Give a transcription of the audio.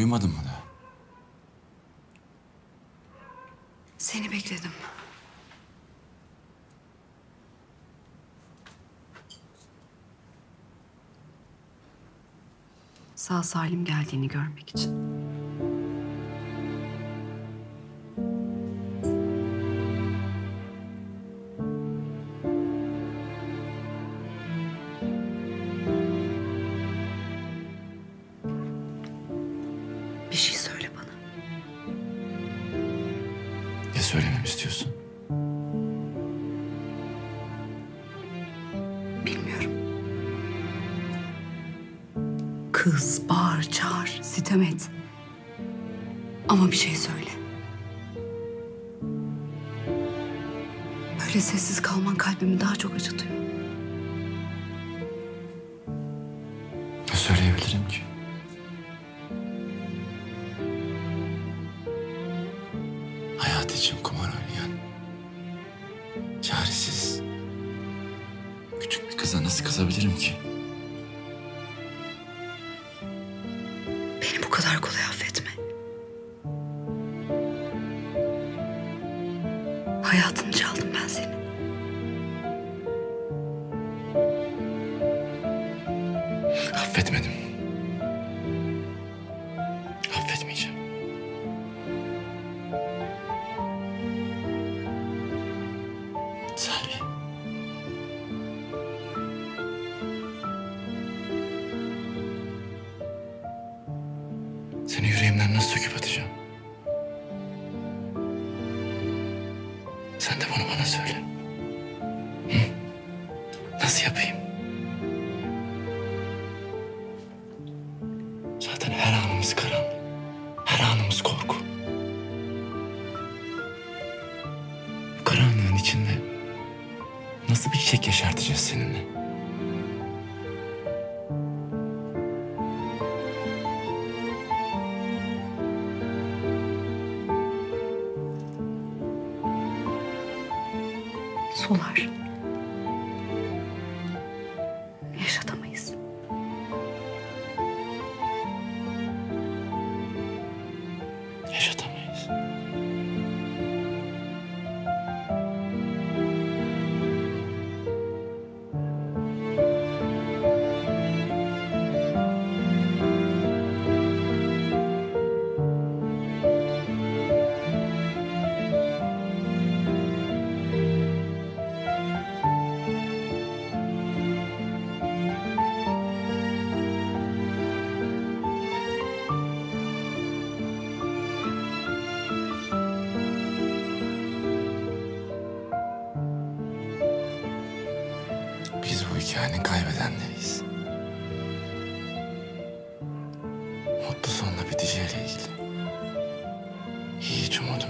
Uyumadın mı daha? Seni bekledim. Sağ salim geldiğini görmek için. İstiyorsun? Bilmiyorum. Kız, bağır, çağır, sitem et. Ama bir şey söyle. Böyle sessiz kalman kalbimi daha çok acıtıyor. Ne söyleyebilirim ki? Çaresiz, küçük bir kıza nasıl kızabilirim ki? Beni bu kadar kolay affetme. Hayatını çaldım Seni yüreğimden nasıl söküp atacağım? Sen de bunu bana söyle. Nasıl yapayım? Zaten her anımız karanlık. Her anımız korku. Bu karanlığın içinde nasıl bir çiçek yaşartacağız seninle? Solar. Yaşatamayız. Yaşatamayız. Yani kaybedenleriyiz. Mutlu sonla biteceğiyle ilgili. Hiç umudum